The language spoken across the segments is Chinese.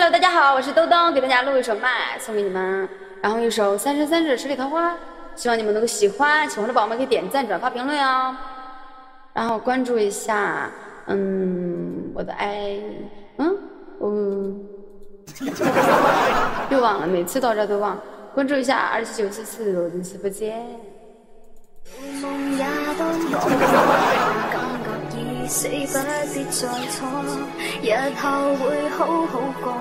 Hello，大家好，我是兜兜，给大家录一首《麦》送给你们，然后一首《三生三世十里桃花》，希望你们能够喜欢。喜欢的宝宝们可以点赞、转发、评论哦，然后关注一下，嗯，我的爱，嗯，嗯，又忘了，每次到这都忘。关注一下二七九四四我的直播间。梦也日后会好好过，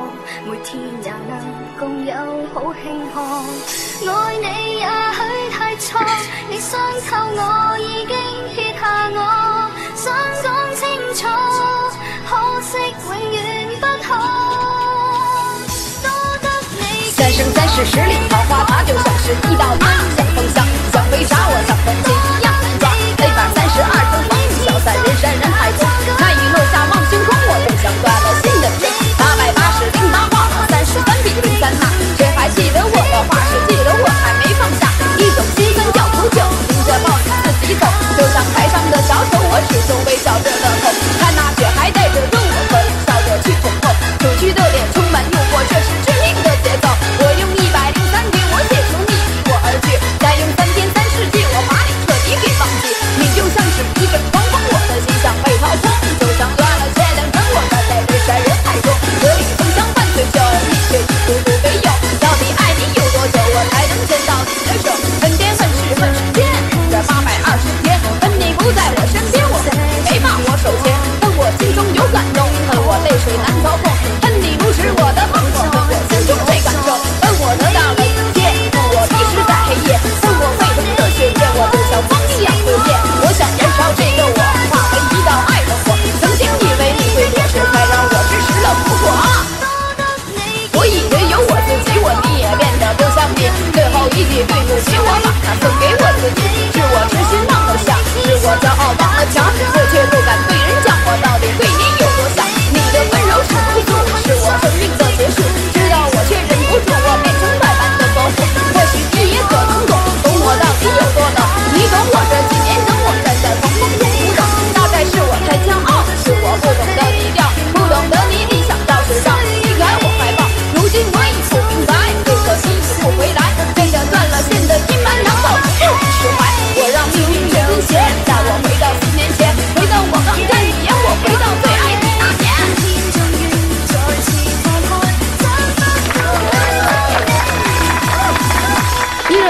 每天也能共有好庆贺。爱你也许太错，你伤透我，已经撇下我，想讲清楚，可惜永远不可。多得你。三生三世十里桃花，把酒当诗，一道。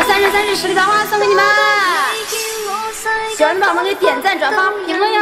三生三世十里桃花送给你们，喜欢宝宝可以点赞、转发、评论一。